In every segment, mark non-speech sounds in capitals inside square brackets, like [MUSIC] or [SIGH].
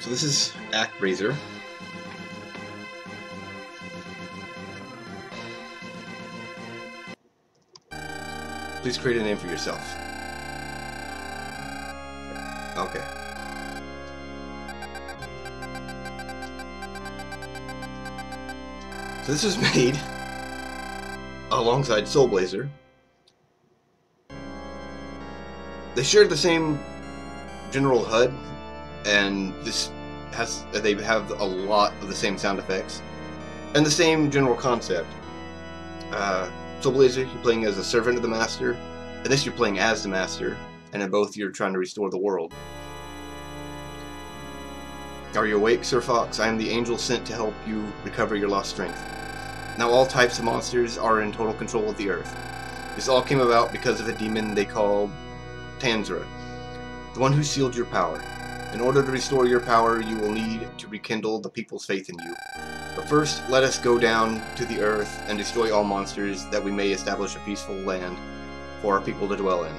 So this is Actraiser. Please create a name for yourself. Okay. This was made alongside Soul Blazer. They share the same general HUD, and this has they have a lot of the same sound effects and the same general concept. Uh, Soul Blazer, you're playing as a servant of the Master, and this you're playing as the Master, and in both you're trying to restore the world. Are you awake, Sir Fox? I am the angel sent to help you recover your lost strength. Now all types of monsters are in total control of the earth. This all came about because of a demon they call Tanzra, the one who sealed your power. In order to restore your power, you will need to rekindle the people's faith in you. But first, let us go down to the earth and destroy all monsters that we may establish a peaceful land for our people to dwell in.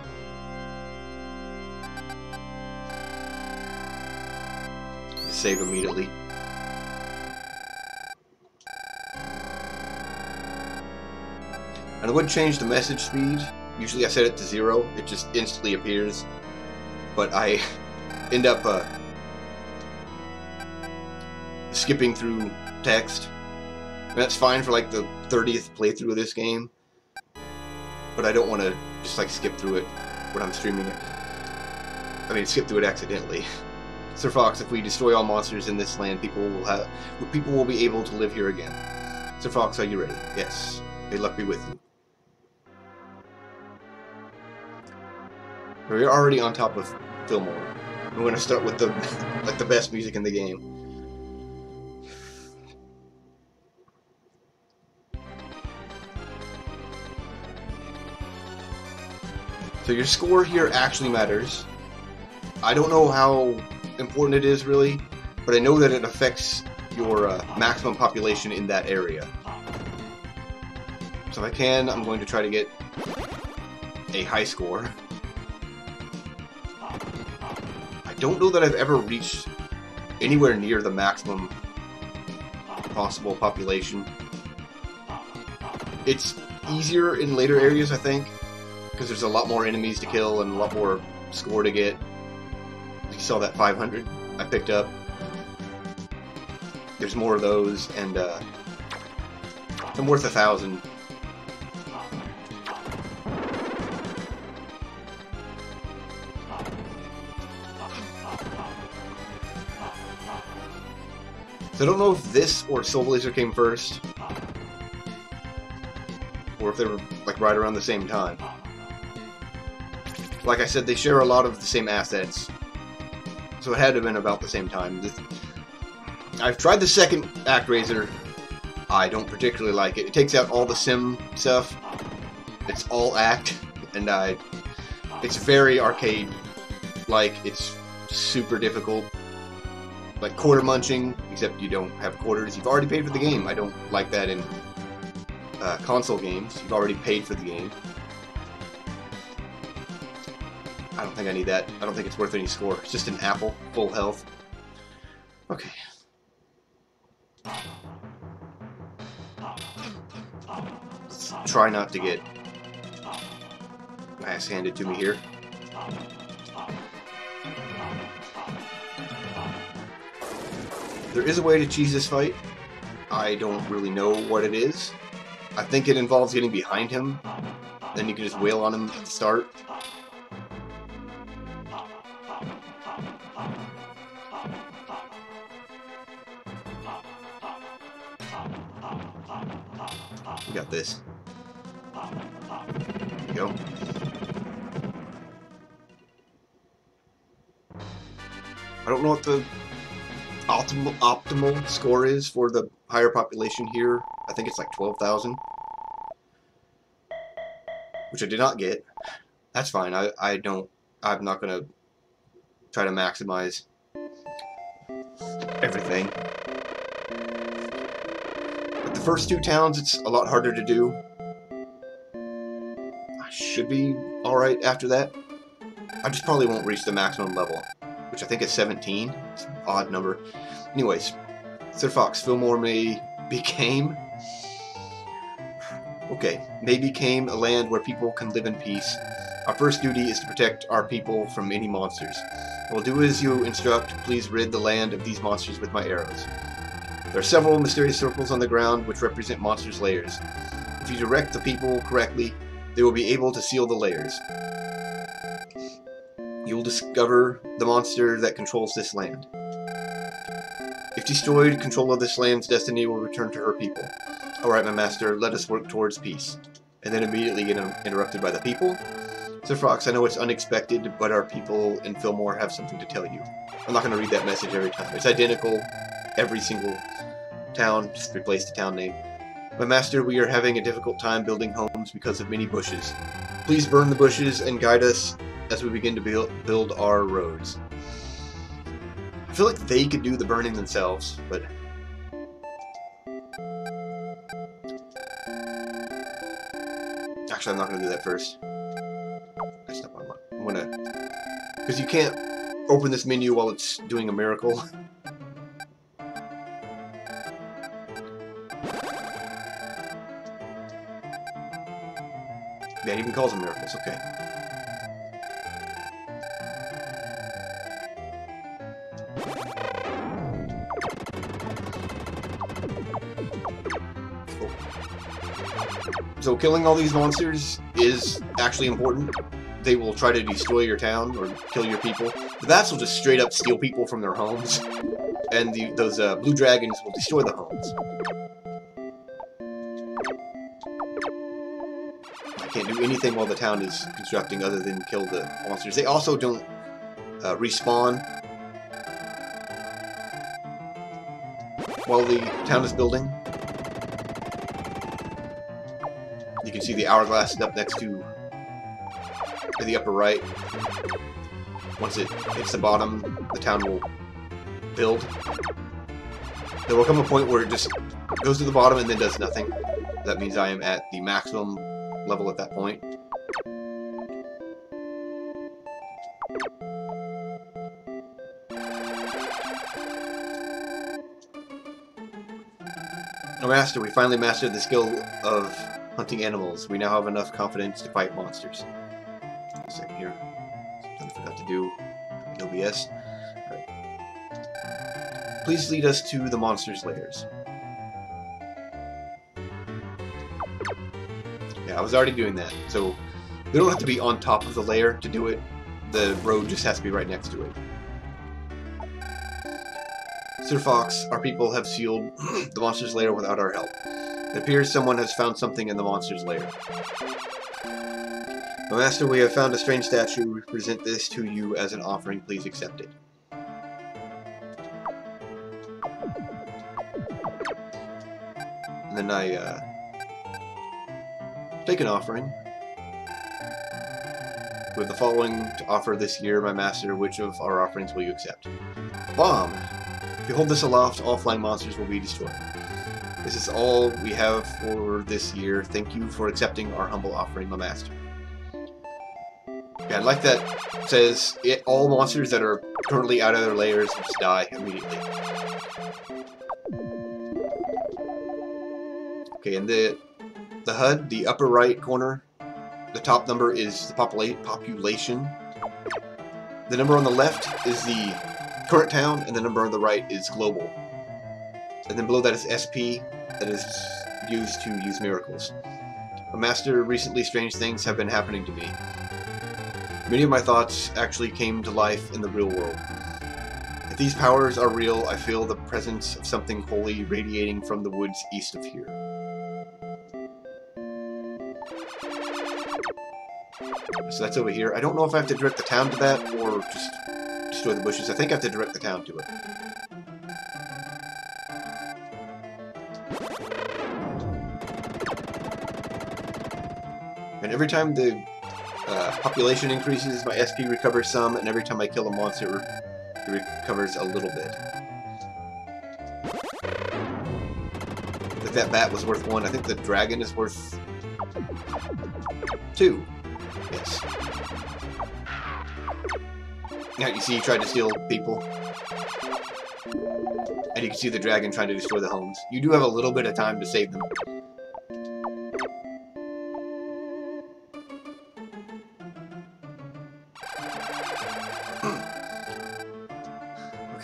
Save immediately. I would change the message speed. Usually I set it to zero. It just instantly appears. But I [LAUGHS] end up uh, skipping through text. And that's fine for like the 30th playthrough of this game. But I don't want to just like skip through it when I'm streaming it. I mean, skip through it accidentally. Sir Fox, if we destroy all monsters in this land, people will have people will be able to live here again. Sir Fox, are you ready? Yes. May luck be with you. We're already on top of Fillmore. We're gonna start with the [LAUGHS] like the best music in the game. So your score here actually matters. I don't know how important it is really, but I know that it affects your uh, maximum population in that area. So if I can, I'm going to try to get a high score. Don't know that I've ever reached anywhere near the maximum possible population. It's easier in later areas, I think, because there's a lot more enemies to kill and a lot more score to get. You saw that 500 I picked up. There's more of those, and uh, I'm worth a thousand. So I don't know if this or Soul Blazer came first, or if they were like right around the same time. Like I said, they share a lot of the same assets, so it had to have been about the same time. I've tried the second Actraiser. I don't particularly like it. It takes out all the sim stuff. It's all act, and I. It's very arcade. Like it's super difficult like quarter munching, except you don't have quarters. You've already paid for the game. I don't like that in uh, console games. You've already paid for the game. I don't think I need that. I don't think it's worth any score. It's just an apple, full health. Okay. Try not to get ass handed to me here. There is a way to cheese this fight. I don't really know what it is. I think it involves getting behind him. Then you can just wail on him at the start. Optimal score is for the higher population here. I think it's like 12,000. Which I did not get. That's fine. I, I don't... I'm not going to try to maximize everything. But the first two towns, it's a lot harder to do. I should be alright after that. I just probably won't reach the maximum level, which I think is 17. It's an odd number. Anyways, Sir Fox, Fillmore may became okay, may became a land where people can live in peace. Our first duty is to protect our people from any monsters. I will do as you instruct. Please rid the land of these monsters with my arrows. There are several mysterious circles on the ground which represent monsters' layers. If you direct the people correctly, they will be able to seal the layers. You will discover the monster that controls this land. Destroyed, control of this land's destiny will return to her people. Alright, my master, let us work towards peace. And then immediately get interrupted by the people. Sir Fox, I know it's unexpected, but our people in Fillmore have something to tell you. I'm not going to read that message every time. It's identical every single town, just replace the town name. My master, we are having a difficult time building homes because of many bushes. Please burn the bushes and guide us as we begin to build, build our roads. I feel like they could do the burning themselves, but... Actually, I'm not going to do that first. That's not what I'm going to... Because you can't open this menu while it's doing a miracle. [LAUGHS] It even calls them miracles, okay. So killing all these monsters is actually important. They will try to destroy your town or kill your people. The bats will just straight up steal people from their homes. And the, those uh, blue dragons will destroy the homes. I can't do anything while the town is constructing other than kill the monsters. They also don't uh, respawn while the town is building. See the hourglass up next to the upper right. Once it hits the bottom, the town will build. There will come a point where it just goes to the bottom and then does nothing. That means I am at the maximum level at that point. Oh, Master, we finally mastered the skill of hunting animals. We now have enough confidence to fight monsters. A second here. Something I forgot to do. OBS. Right. Please lead us to the monsters' lairs. Yeah, I was already doing that. So they don't have to be on top of the layer to do it. The road just has to be right next to it. Sir Fox, our people have sealed [CLEARS THROAT] the monster's lair without our help. It appears someone has found something in the monster's lair. My master, we have found a strange statue. We present this to you as an offering. Please accept it. And then I, uh, Take an offering. With the following to offer this year, my master, which of our offerings will you accept? Bomb! If you hold this aloft, all flying monsters will be destroyed. This is all we have for this year. Thank you for accepting our humble offering, my master. Yeah, like that says, it, all monsters that are currently out of their layers just die immediately. Okay, and the the HUD, the upper right corner, the top number is the popula population. The number on the left is the current town, and the number on the right is global. And then below that is SP, that is used to use miracles. A master, recently strange things have been happening to me. Many of my thoughts actually came to life in the real world. If these powers are real, I feel the presence of something holy radiating from the woods east of here. So that's over here. I don't know if I have to direct the town to that or just destroy the bushes. I think I have to direct the town to it. And every time the uh, population increases, my SP recovers some, and every time I kill a monster, it recovers a little bit. If that bat was worth one. I think the dragon is worth two. Yes. Now you see he tried to steal people. And you can see the dragon trying to destroy the homes. You do have a little bit of time to save them.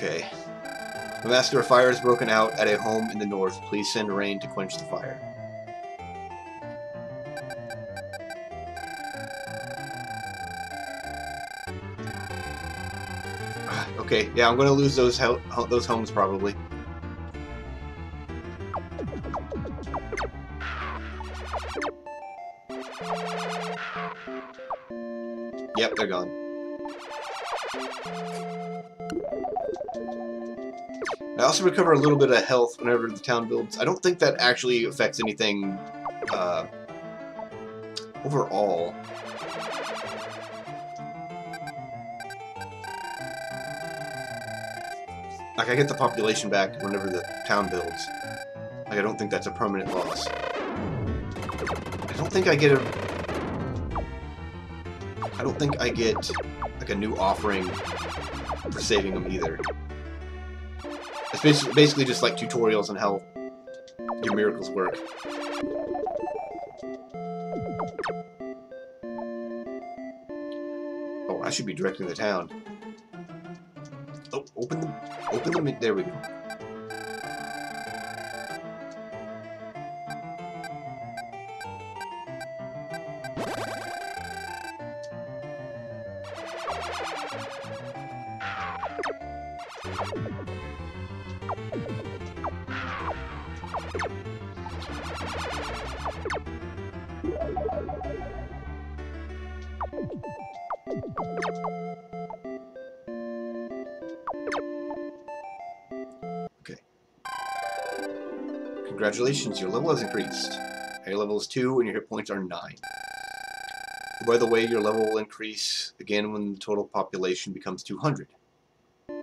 Okay. Master of Fire has broken out at a home in the north. Please send rain to quench the fire. [SIGHS] Okay, yeah, I'm gonna lose those those homes probably. Also recover a little bit of health whenever the town builds. I don't think that actually affects anything uh, overall. Like, I get the population back whenever the town builds. Like, I don't think that's a permanent loss. I don't think I get a... I don't think I get, like, a new offering for saving them either. It's basically, just, like, tutorials on how your miracles work. Oh, I should be directing the town. Oh, open the, open the, there we go. Congratulations, your level has increased. Your level is 2 and your hit points are 9. By the way, your level will increase again when the total population becomes 200. I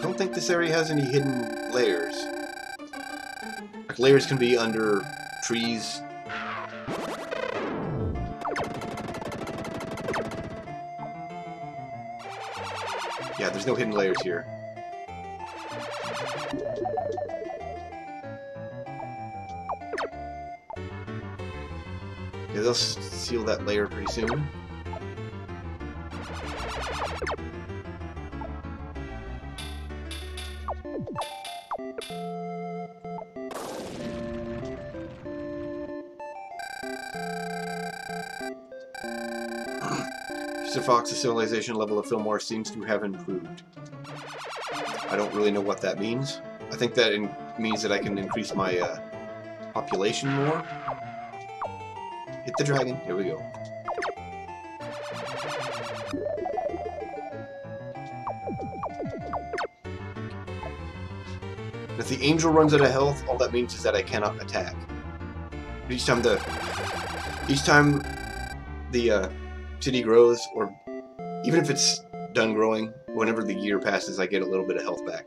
don't think this area has any hidden layers. Like, layers can be under trees, there's no hidden layers here. Yeah, they'll seal that layer pretty soon. Fox's civilization level of Fillmore seems to have improved. I don't really know what that means. I think that means that I can increase my uh, population more. Hit the dragon. Here we go. If the angel runs out of health, all that means is that I cannot attack. Each time the each time the uh, city grows, or even if it's done growing, whenever the year passes, I get a little bit of health back.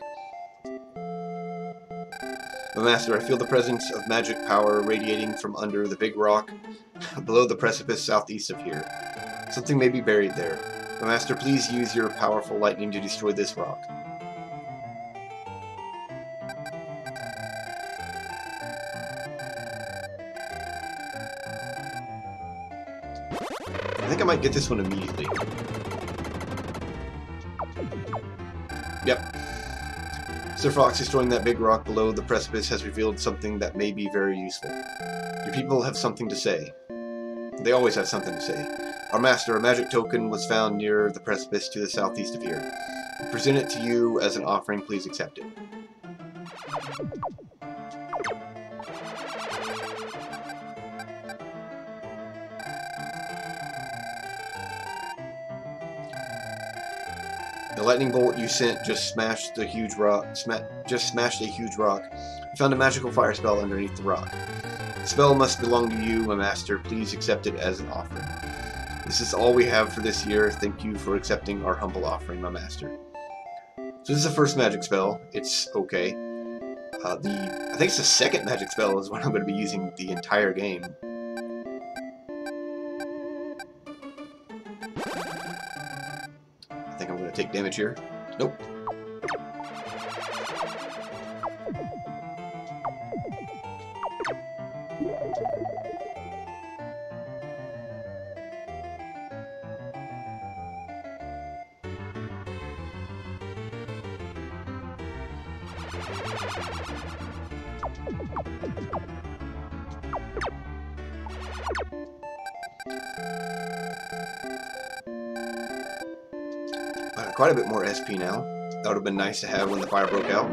My master, I feel the presence of magic power radiating from under the big rock [LAUGHS] below the precipice southeast of here. Something may be buried there. My master, please use your powerful lightning to destroy this rock. I might get this one immediately. Yep. Sir Fox destroying that big rock below the precipice has revealed something that may be very useful. Your people have something to say. They always have something to say. Our master, a magic token, was found near the precipice to the southeast of here. We present it to you as an offering. Please accept it. Lightning bolt you sent just smashed the huge rock. Sma just smashed a huge rock. I found a magical fire spell underneath the rock. The spell must belong to you, my master. Please accept it as an offering. This is all we have for this year. Thank you for accepting our humble offering, my master. So this is the first magic spell. It's okay. Uh, the I think it's the second magic spell is what I'm going to be using the entire game. Take damage here. Nope. Quite a bit more SP now. That would have been nice to have when the fire broke out.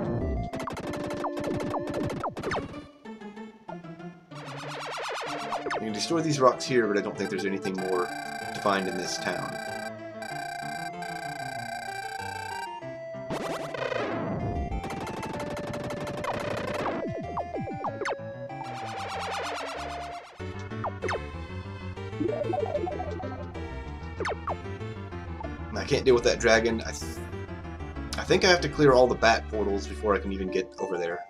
You can destroy these rocks here, but I don't think there's anything more to find in this town. Dragon. I, th I think I have to clear all the bat portals before I can even get over there.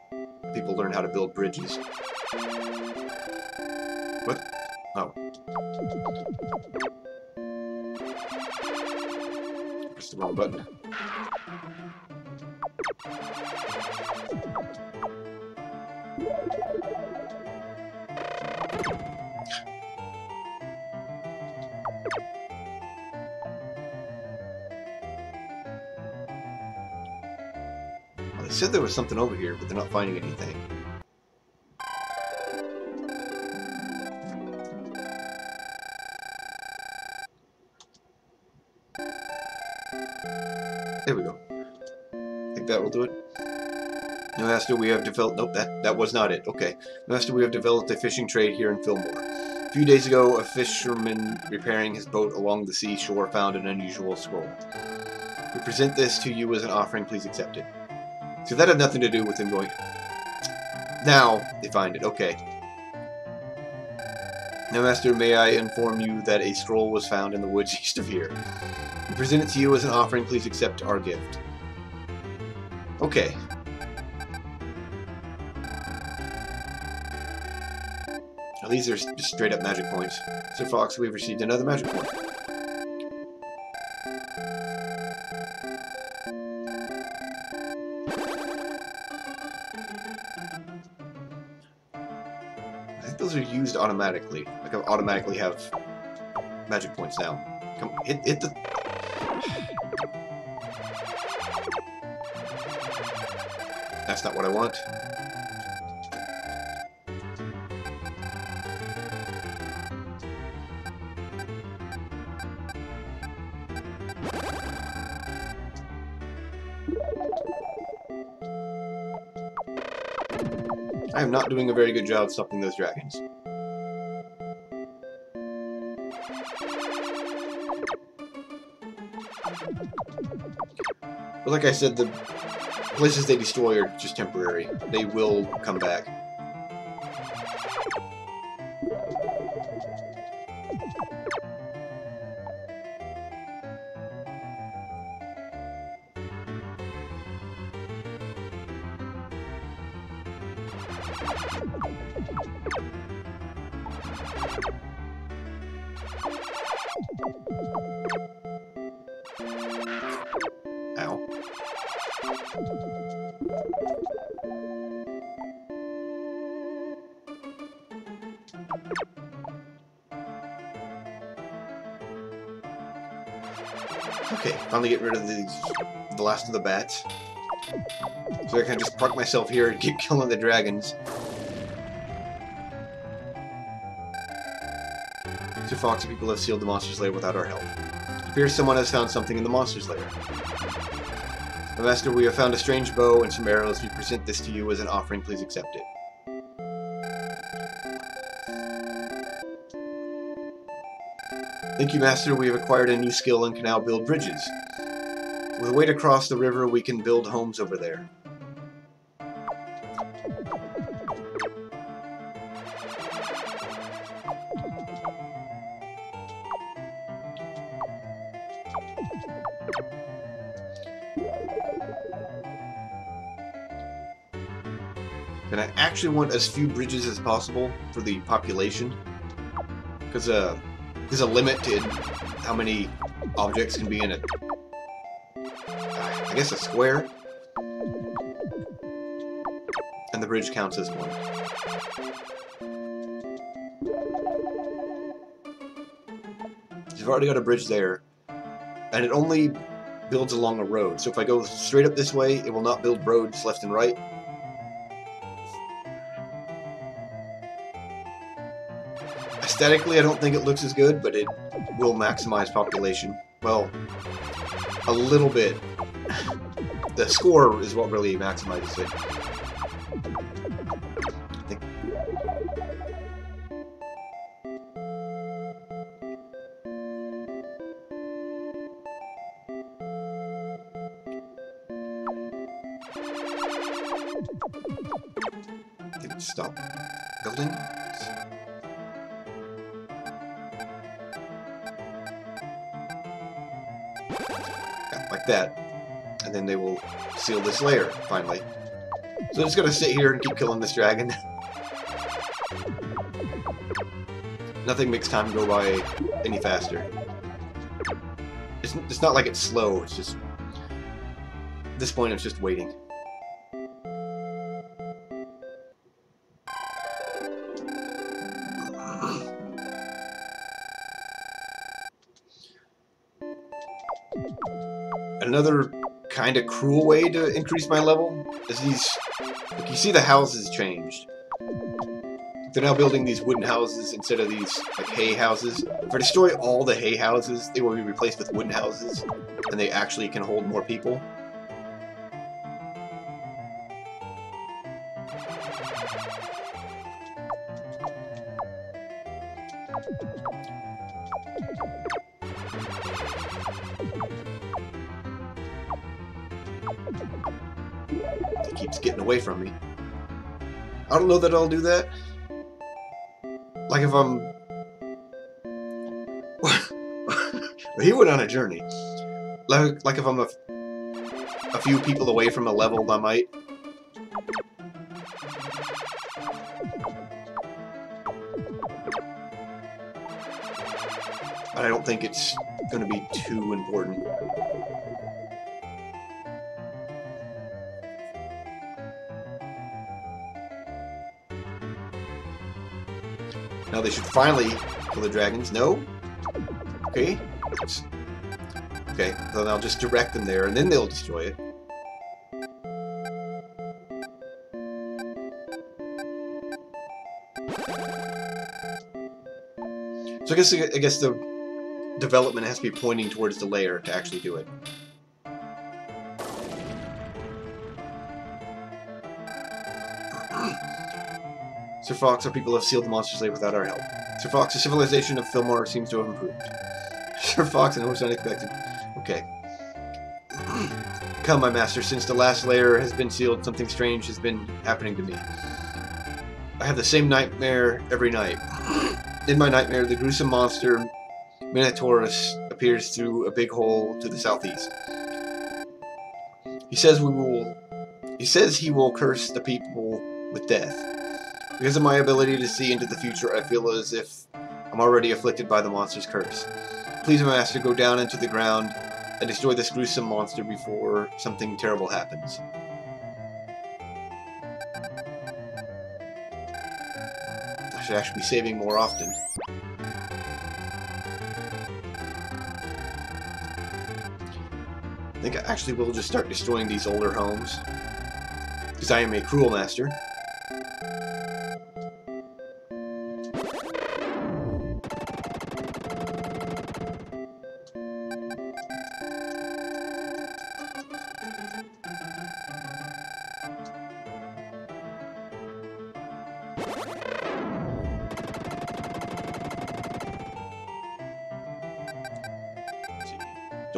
People learn how to build bridges. What? Oh. Press the wrong button. Well, they said there was something over here, but they're not finding anything. There we go. I think that will do it. No, Master, we have developed... Nope, that, that was not it. Okay. Master, we have developed a fishing trade here in Fillmore. A few days ago, a fisherman repairing his boat along the seashore found an unusual scroll. We present this to you as an offering. Please accept it. So that had nothing to do with him going... Now, they find it. Okay. Now, Master, may I inform you that a scroll was found in the woods [LAUGHS] east of here. We present it to you as an offering. Please accept our gift. Okay. These are just straight up magic points. Sir Fox, we've received another magic point. Used automatically. I automatically have magic points now. Come hit hit the That's not what I want. I am not doing a very good job stopping those dragons. But like I said, the places they destroy are just temporary. They will come back. Okay, finally get rid of these, the last of the bats. So I can just park myself here and [LAUGHS] keep killing the dragons. Sir Fox, people have sealed the monster's lair without our help. Appears someone has found something in the monster's lair. Master, we have found a strange bow and some arrows. We present this to you as an offering. Please accept it. Thank you, Master. We have acquired a new skill and can now build bridges. With a way to cross the river, we can build homes over there. And I actually want as few bridges as possible for the population. Because uh, there's a limit to how many objects can be in a... I guess a square. And the bridge counts as one. You've already got a bridge there. And it only builds along a road. So if I go straight up this way, it will not build roads left and right. Aesthetically, I don't think it looks as good, but it will maximize population. Well, a little bit. The score is what really maximizes it. Stop building? That. And then they will seal this layer, finally. So I'm just gonna sit here and keep killing this dragon. [LAUGHS] Nothing makes time go by any faster. It's, it's not like it's slow, it's just... At this point, it's just waiting. Another kind of cruel way to increase my level is these... Look, you see the houses changed. They're now building these wooden houses instead of these like hay houses. If I destroy all the hay houses, they will be replaced with wooden houses, and they actually can hold more people. Know that I'll do that. Like if I'm... [LAUGHS] he went on a journey. Like, like if I'm a, a few people away from a level, I might. But I don't think it's going to be too important. Now they should finally kill the dragons. No? Okay. It's... Okay, then I'll just direct them there, and then they'll destroy it. So I guess I guess the development has to be pointing towards the layer to actually do it. Sir Fox, our people have sealed the monster's lair without our help. Sir Fox, the civilization of Fillmore seems to have improved. [LAUGHS] Sir Fox, and know it's unexpected. Okay. [CLEARS THROAT] Come, my master, since the last layer has been sealed, something strange has been happening to me. I have the same nightmare every night. [CLEARS THROAT] In my nightmare, the gruesome monster, Minotaurus, appears through a big hole to the southeast. He says we will... He says he will curse the people with death. Because of my ability to see into the future, I feel as if I'm already afflicted by the monster's curse. Please, master, go down into the ground and destroy this gruesome monster before something terrible happens. I should actually be saving more often. I think I actually will just start destroying these older homes. Because I am a cruel master.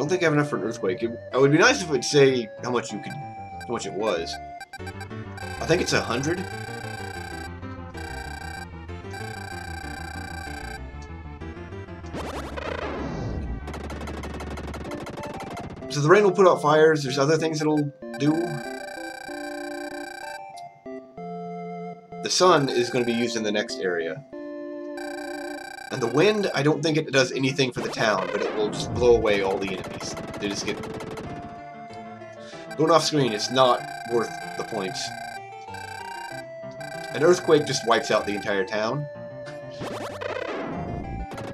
I don't think I have enough for an earthquake. It, it would be nice if it would say how much you could, how much it was. I think it's a hundred. So the rain will put out fires. There's other things it'll do. The sun is going to be used in the next area. And the wind, I don't think it does anything for the town, but it will just blow away all the enemies. They just get... Going off screen, it's not worth the points. An earthquake just wipes out the entire town.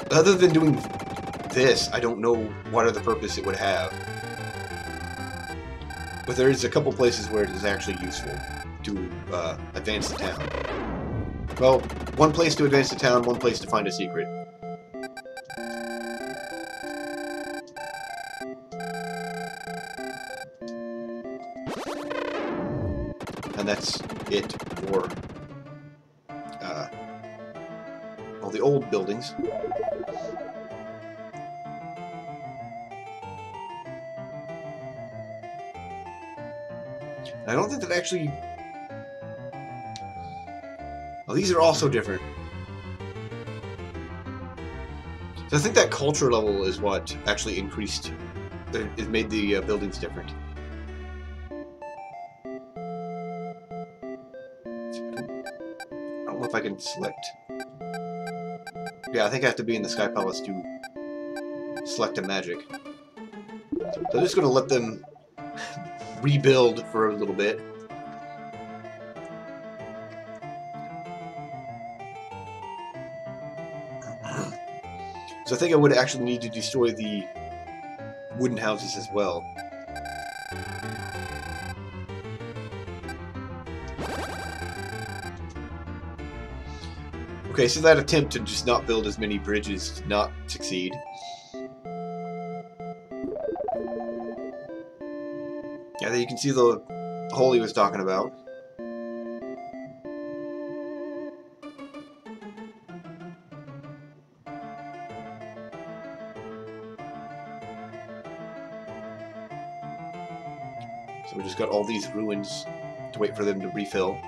Other than doing this, I don't know what other purpose it would have. But there is a couple places where it is actually useful to uh, advance the town. Well, one place to advance the town, one place to find a secret. And that's it for uh, all the old buildings. I don't think that actually... Well, these are also different. So I think that culture level is what actually increased... It made the uh, buildings different. I don't know if I can select... Yeah, I think I have to be in the Sky Palace to select a magic. So I'm just going to let them [LAUGHS] rebuild for a little bit. So I think I would actually need to destroy the wooden houses as well. Okay, so that attempt to just not build as many bridges did not succeed. Yeah, you can see the hole he was talking about. Got all these ruins to wait for them to refill.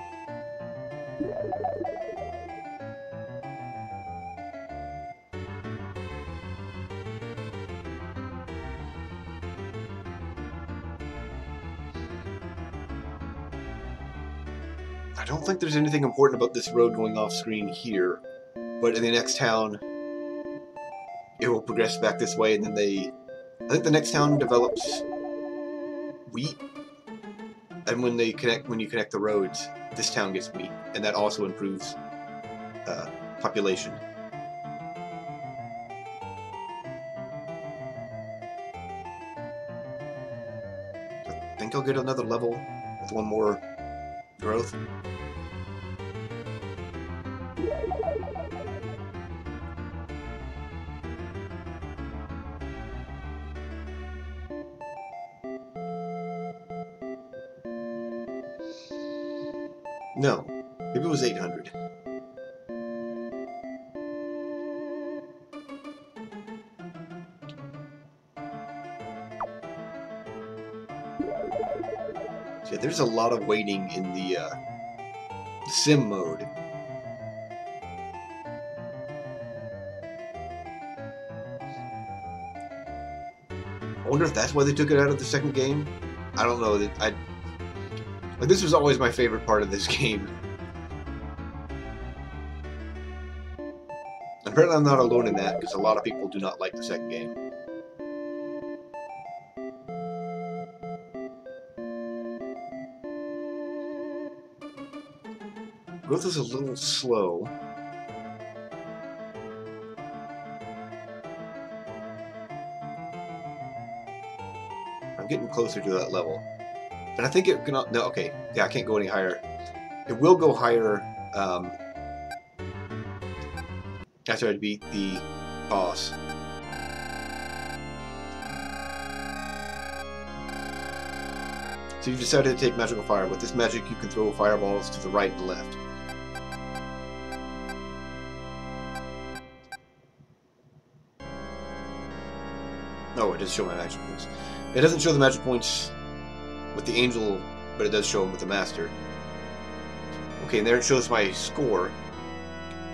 I don't think there's anything important about this road going off screen here, but in the next town, it will progress back this way, and then they... I think the next town develops wheat, and when they connect, when you connect the roads, this town gets meat, and that also improves uh, population. I think I'll get another level with one more growth. Was 800. Yeah, there's a lot of waiting in the uh, sim mode. I wonder if that's why they took it out of the second game. I don't know. I like, this was always my favorite part of this [LAUGHS] game. Apparently, I'm not alone in that because a lot of people do not like the second game. Growth is a little slow. I'm getting closer to that level. And I think it can... No, okay. Yeah, I can't go any higher. It will go higher um, after I beat the boss. So you've decided to take magical fire. With this magic, you can throw fireballs to the right and left. Oh, it does show my magic points. It doesn't show the magic points with the angel, but it does show them with the master. Okay, and there it shows my score.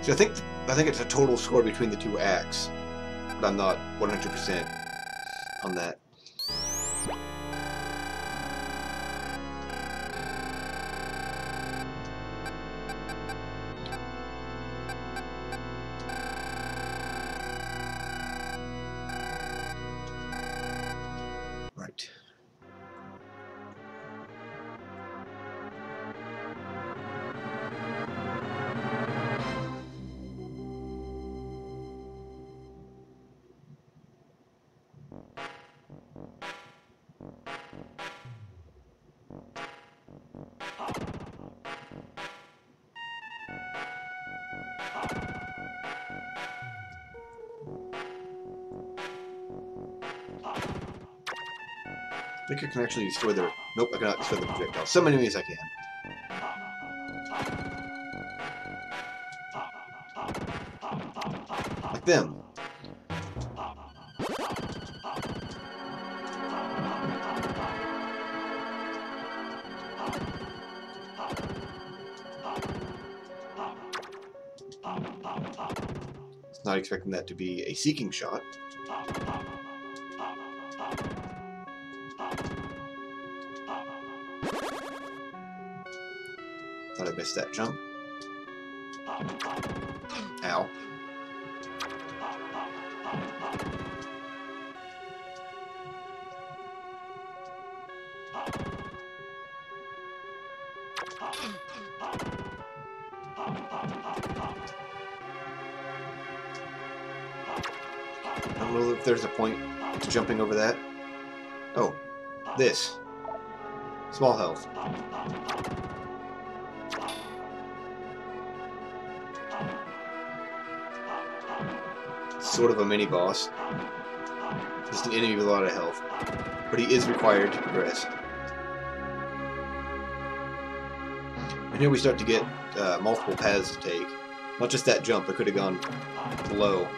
So I think I think it's a total score between the two acts, but I'm not 100% on that. Can actually destroy their... Nope, I cannot destroy the projectile. Some enemies I can. Like them. Not expecting that to be a seeking shot. Missed that jump. Ow. I don't know if there's a point to jumping over that. Oh, this. Small health. Sort of a mini boss. Just an enemy with a lot of health. But he is required to progress. And here we start to get uh, multiple paths to take. Not just that jump, I could have gone below.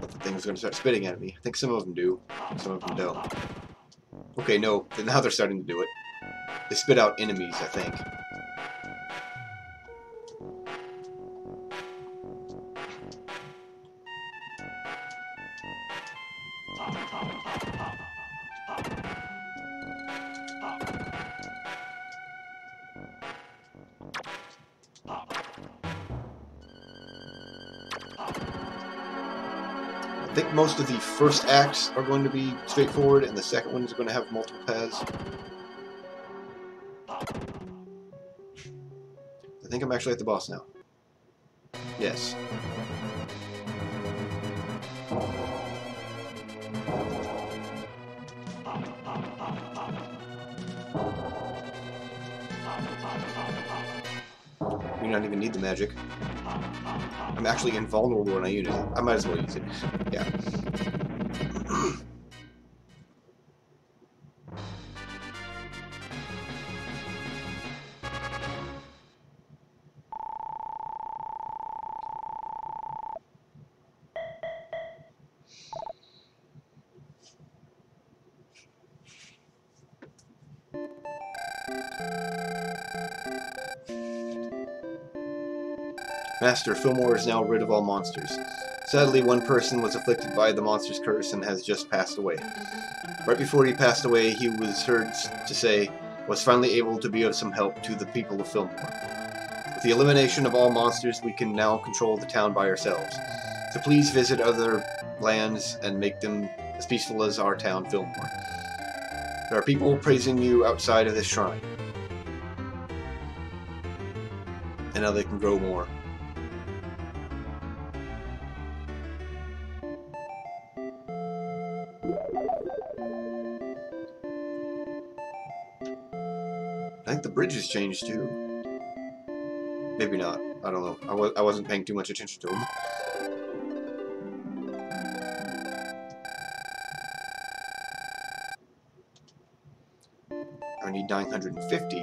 But the thing's going to start spitting at me. I think some of them do, some of them don't. Okay, no, now they're starting to do it. They spit out enemies, I think. Most of the first acts are going to be straightforward, and the second one is going to have multiple paths. I think I'm actually at the boss now. Yes. We don't even need the magic. I'm actually invulnerable when I use it. I might as well use it. Yeah. Master, Fillmore is now rid of all monsters. Sadly, one person was afflicted by the monster's curse and has just passed away. Right before he passed away, he was heard to say, was finally able to be of some help to the people of Fillmore. With the elimination of all monsters, we can now control the town by ourselves. So please visit other lands and make them as peaceful as our town, Fillmore. There are people praising you outside of this shrine. And now they can grow more. Changed too. Maybe not. I don't know. I, was, I wasn't paying too much attention to them. I need 950.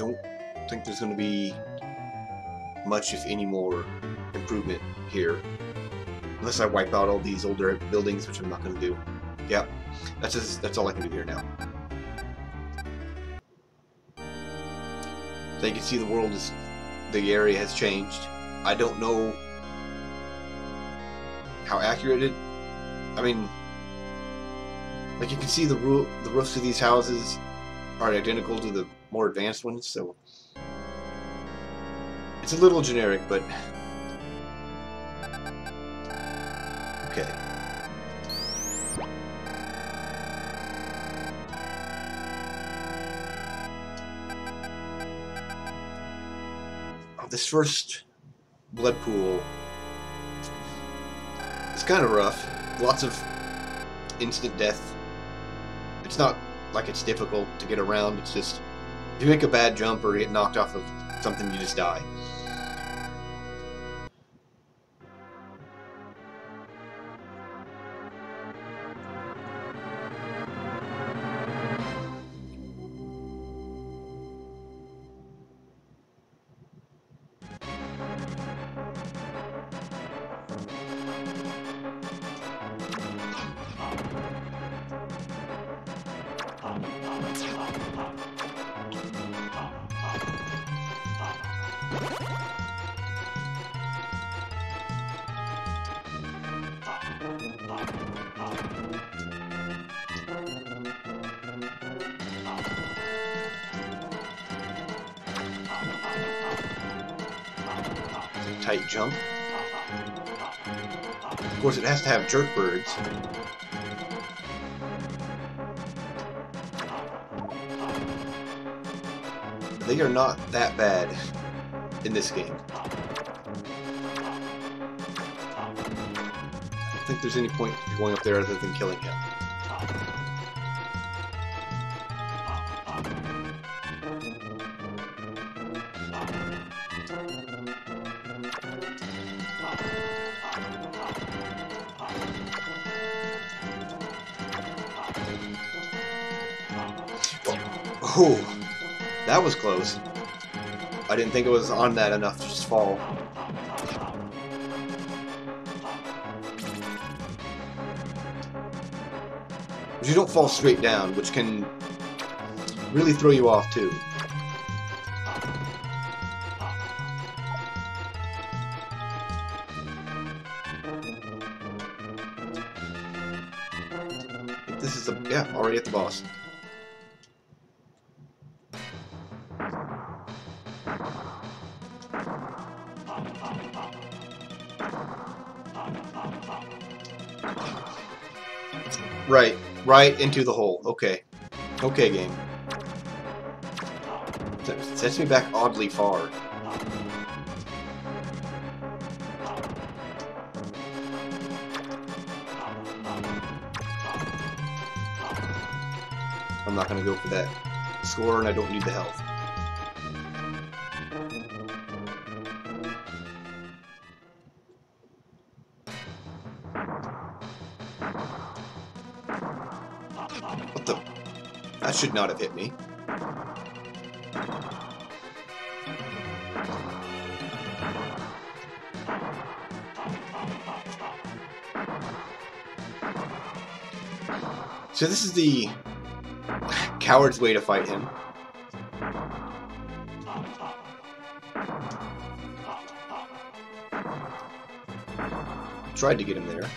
Don't think there's going to be much, if any, more improvement here. Unless I wipe out all these older buildings, which I'm not going to do. Yep, that's just, that's all I can do here now. So you can see the world is, the area has changed. I don't know how accurate it. I mean, like you can see the roof, the roofs of these houses are identical to the more advanced ones, so it's a little generic, but okay. This first Bloodpool is kind of rough. Lots of instant death. It's not like it's difficult to get around, it's just if you make a bad jump or get knocked off of something, you just die. Tight jump. Of course, it has to have jerk birds. They are not that bad in this game. I don't think there's any point going up there other than killing him. That was close. I didn't think it was on that enough to just fall. But you don't fall straight down, which can really throw you off too. Right, into the hole. Okay. Okay, game. That sets me back oddly far. I'm not gonna go for that score, and I don't need the health. Should not have hit me. So this is the coward's way to fight him. Tried to get him there.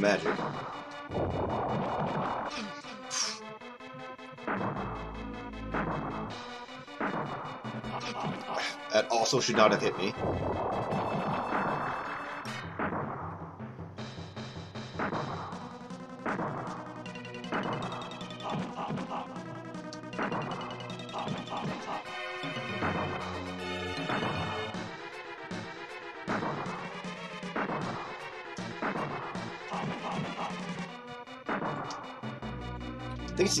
Magic. That also should not have hit me.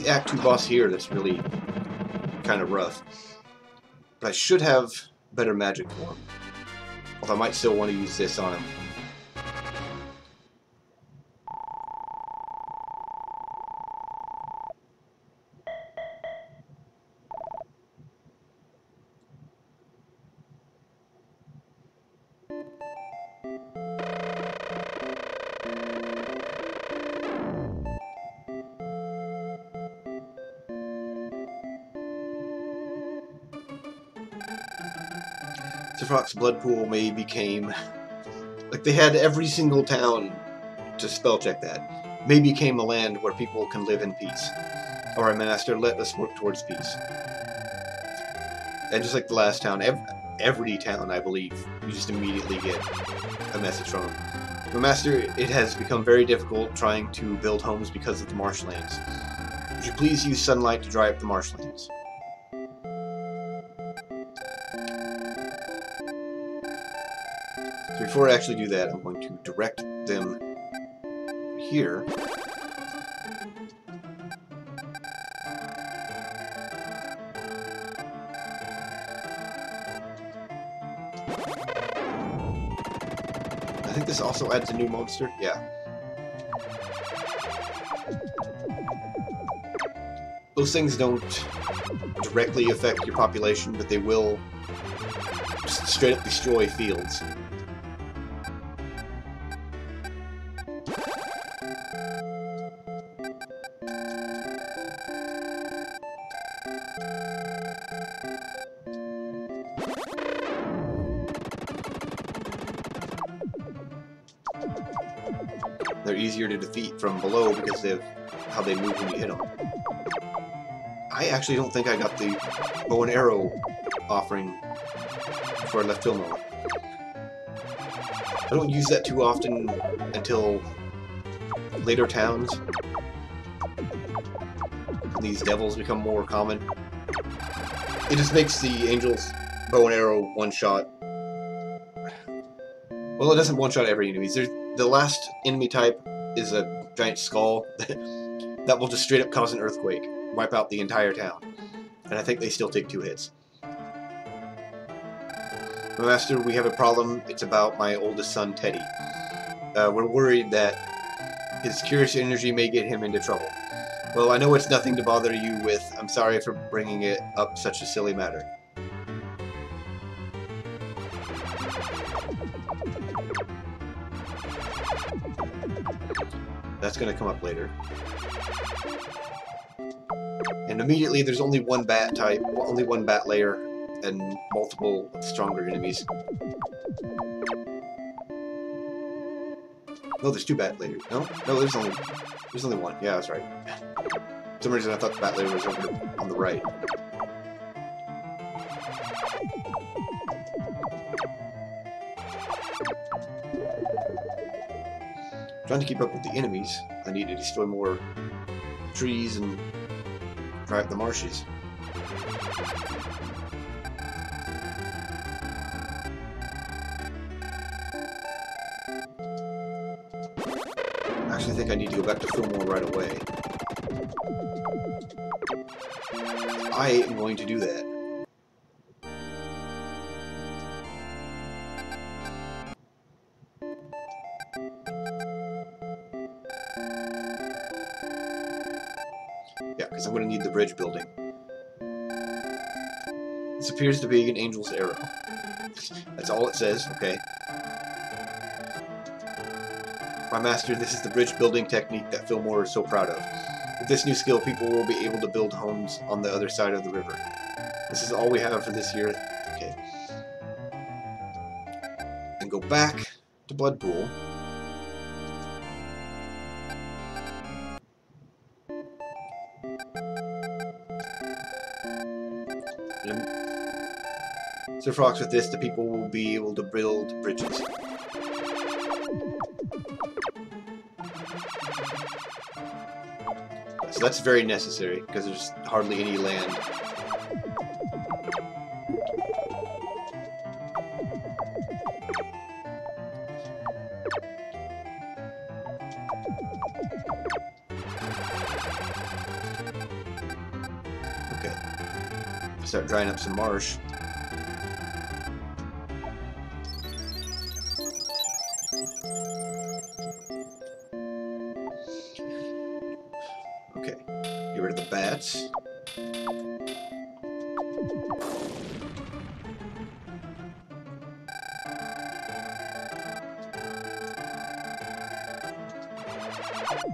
Act 2 boss here that's really kind of rough. But I should have better magic for him. Although I might still want to use this on him. Sephiroth's Bloodpool maybe became like they had every single town to spell check that. May became a land where people can live in peace. Alright, Master, let us work towards peace. And just like the last town, ev every town, I believe, you just immediately get a message from him. Master, it has become very difficult trying to build homes because of the marshlands. Would you please use sunlight to dry up the marshlands? Before I actually do that, I'm going to direct them here. I think this also adds a new monster. Yeah. Those things don't directly affect your population, but they will straight up destroy fields. They're easier to defeat from below because of how they move when you hit them. I actually don't think I got the bow and arrow offering for left Fillmore. I don't use that too often until later towns. These devils become more common. It just makes the angels bow and arrow one shot. Well, it doesn't one shot every enemy. There's, the last enemy type is a giant skull [LAUGHS] that will just straight up cause an earthquake, wipe out the entire town. And I think they still take two hits. Master, we have a problem. It's about my oldest son, Teddy. Uh, we're worried that his curious energy may get him into trouble. Well, I know it's nothing to bother you with. I'm sorry for bringing it up such a silly matter. That's going to come up later. And immediately there's only one bat type, only one bat layer, and multiple stronger enemies. No, there's two bat layers. No? No, there's only there's only one. Yeah, that's right. For some reason I thought the bat layer was over on the right. Trying to keep up with the enemies, I need to destroy more trees and up the marshes. I actually think I need to go back to Fillmore right away. I am going to do that. Appears to be an angel's arrow. That's all it says, okay. My master, this is the bridge building technique that Fillmore is so proud of. With this new skill, people will be able to build homes on the other side of the river. This is all we have for this year. Okay. And go back to Bloodpool. Sir Fox, with this, the people will be able to build bridges. So that's very necessary, because there's hardly any land. Okay. Start drying up some marsh. I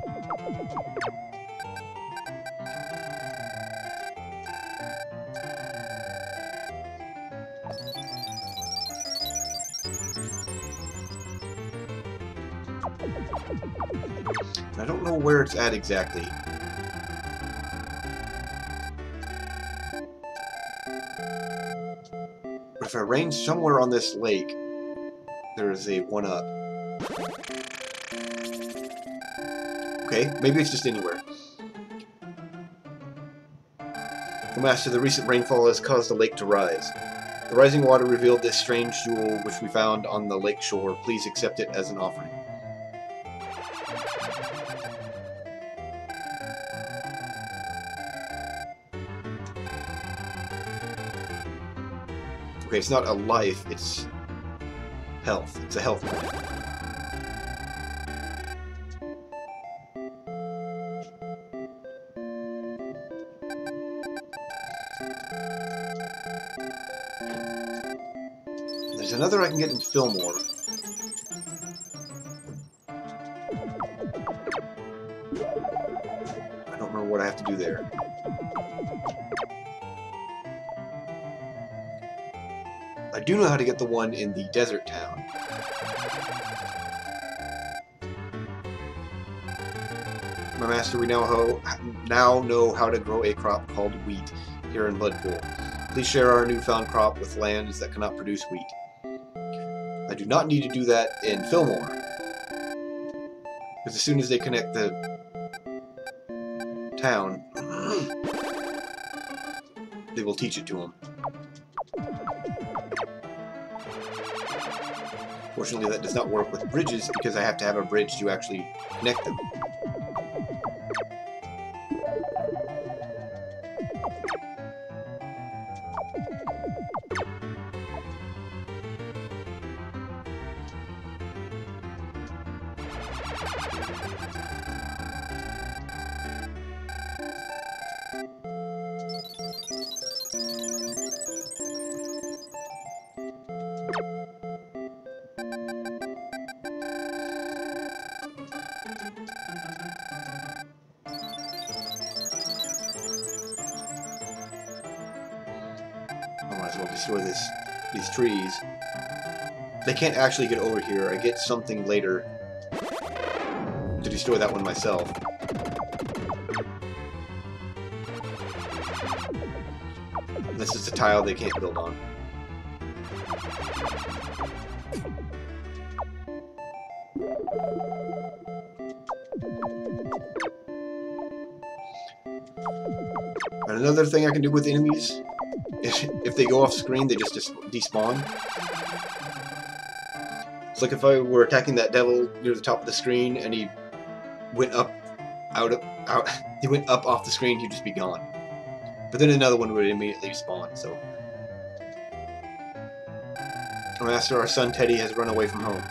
don't know where it's at exactly. But if I range somewhere on this lake, there is a one-up. Okay, maybe it's just anywhere. The Master, the recent rainfall has caused the lake to rise. The rising water revealed this strange jewel which we found on the lake shore. Please accept it as an offering. Okay, it's not a life, it's health. It's a health point. Another I can get in Fillmore. I don't remember what I have to do there. I do know how to get the one in the desert town. My master, we now, ho now know how to grow a crop called wheat here in Bloodpool. Please share our newfound crop with lands that cannot produce wheat. Do not need to do that in Fillmore. Because as soon as they connect the town, [CLEARS THROAT] they will teach it to them. Fortunately, that does not work with bridges because I have to have a bridge to actually connect them. Can't actually get over here. I get something later to destroy that one myself. This is a tile they can't build on. And another thing I can do with enemies, if, [LAUGHS] if they go off screen, they just, just despawn. It's like if I were attacking that devil near the top of the screen and he went up, out, of, out, [LAUGHS] he went up off the screen, he'd just be gone. But then another one would immediately spawn, so. Master, our son Teddy, has run away from home.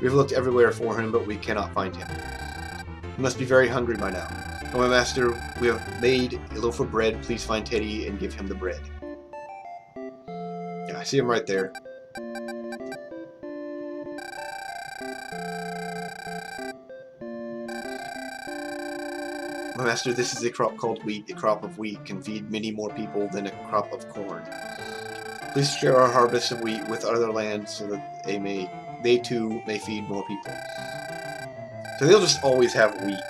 We've looked everywhere for him, but we cannot find him. He must be very hungry by now. Oh, my master, we have made a loaf of bread. Please find Teddy and give him the bread. Yeah, I see him right there. Master, this is a crop called wheat. A crop of wheat can feed many more people than a crop of corn. Please share our harvest of wheat with other lands so that they may, they too may feed more people. So they'll just always have wheat.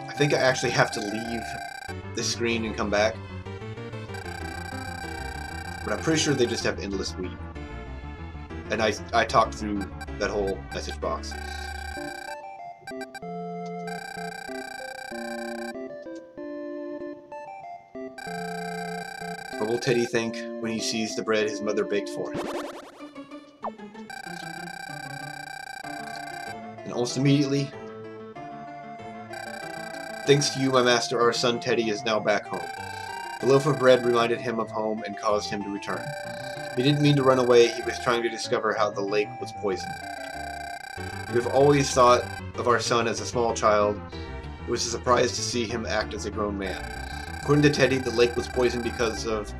I think I actually have to leave this screen and come back. But I'm pretty sure they just have endless wheat. And I, I talked through that whole message box. Will Teddy think when he sees the bread his mother baked for him? And almost immediately, thanks to you, my master, our son Teddy is now back home. The loaf of bread reminded him of home and caused him to return. He didn't mean to run away, he was trying to discover how the lake was poisoned. We've always thought of our son as a small child. It was a surprise to see him act as a grown man. According to Teddy, the lake was poisoned because of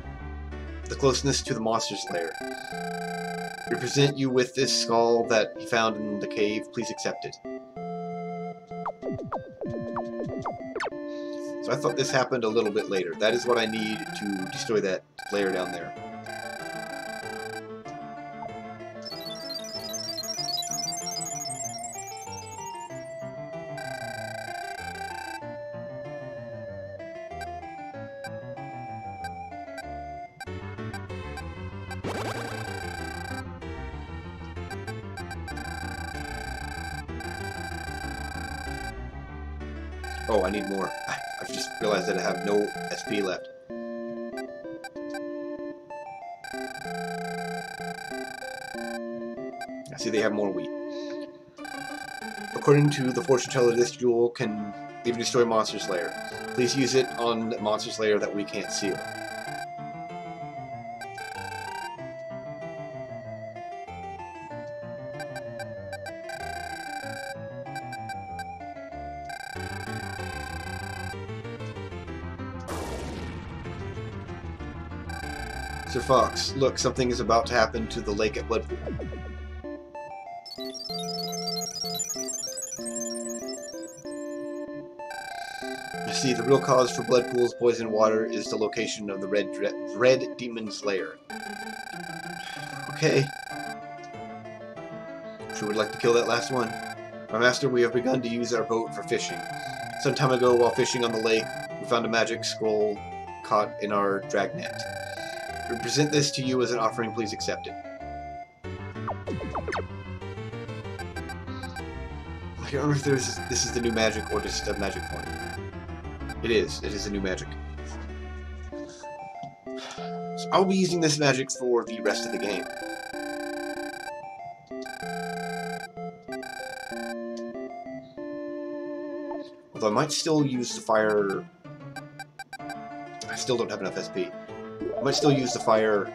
the closeness to the monster's lair. We present you with this skull that he found in the cave. Please accept it. So I thought this happened a little bit later. That is what I need to destroy that layer down there. Oh, I need more. I, I've just realized that I have no SP left. I see they have more wheat. According to the fortune teller, this jewel can even destroy Monster's Lair. Please use it on the Monster's Lair that we can't seal. Fox, look, something is about to happen to the lake at Bloodpool. See, the real cause for Bloodpool's poison water is the location of the Red, Red Demon's lair. Okay. Sure would like to kill that last one. My master, we have begun to use our boat for fishing. Some time ago, while fishing on the lake, we found a magic scroll caught in our dragnet. We present this to you as an offering, please accept it. I don't remember if there's, this is the new magic or just a magic point. It is. It is a new magic. So I'll be using this magic for the rest of the game. Although I might still use the fire... I still don't have enough SP. I might still use the fire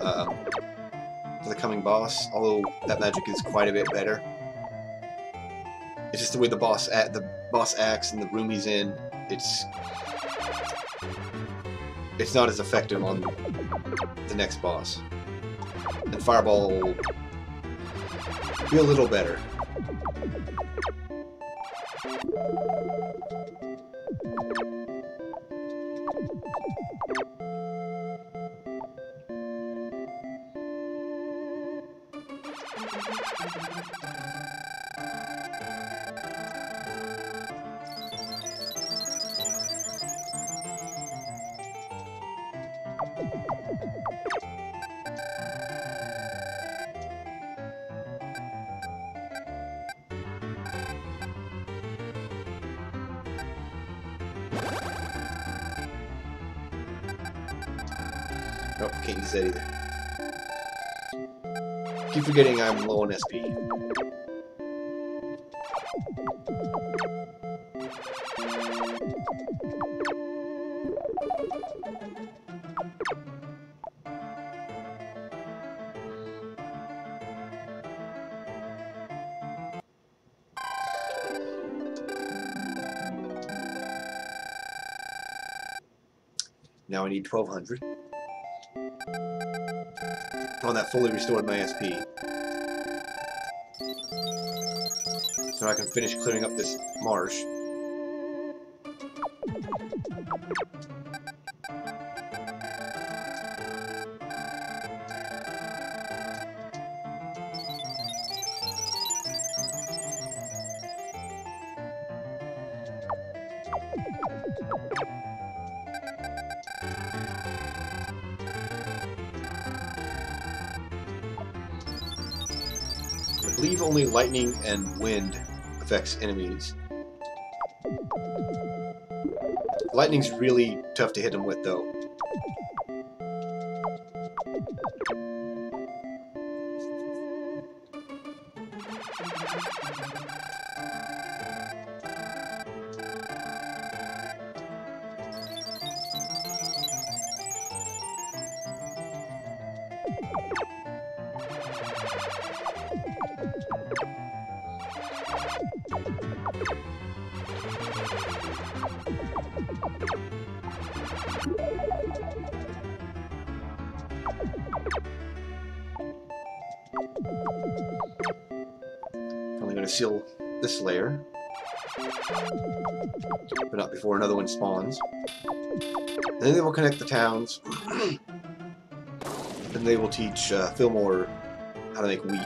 um, for the coming boss, although that magic is quite a bit better. It's just the way the boss at the boss acts and the room he's in. It's it's not as effective on the next boss. And Fireball will be a little better. Now I need 1200. Oh, that fully restored my SP. So I can finish clearing up this marsh. Only lightning and wind affects enemies. Lightning's really tough to hit them with, though. And they will teach uh, Fillmore how to make wheat.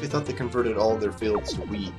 We thought they converted all their fields to wheat.